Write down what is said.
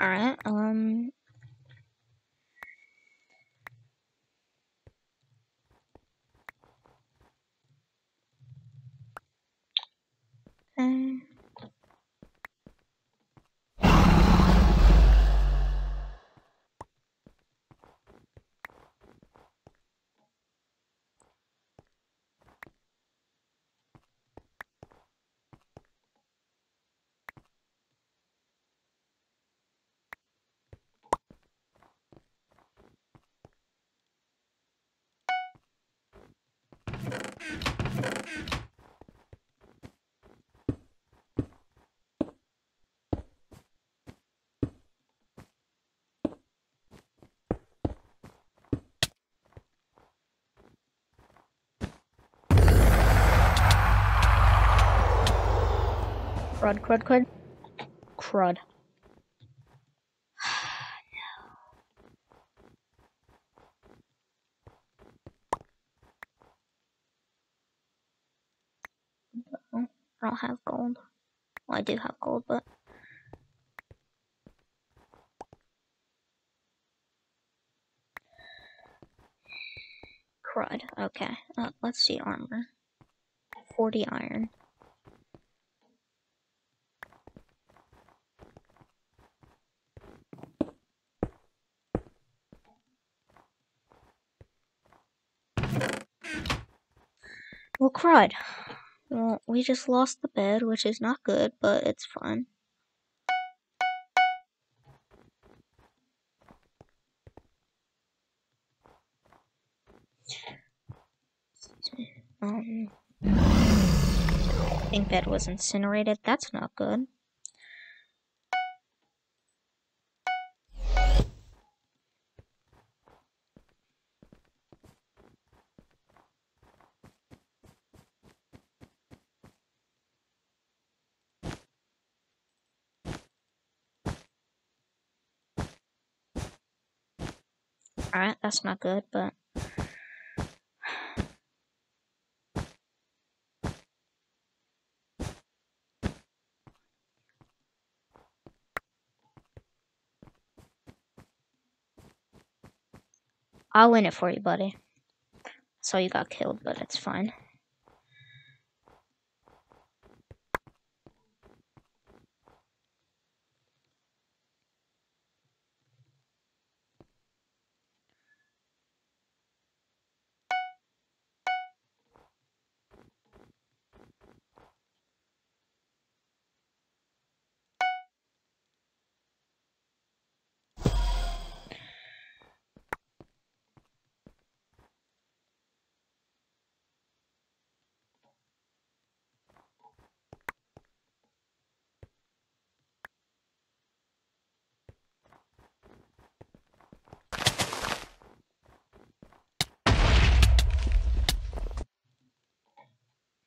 Alright, um. Crud, crud, crud. Crud. I don't have gold. Well, I do have gold, but. Crud. Okay. Uh, let's see armor. 40 iron. Well, crud. Well, we just lost the bed, which is not good, but it's fine. Um, I think bed was incinerated. That's not good. Alright, that's not good, but... I'll win it for you, buddy. So you got killed, but it's fine.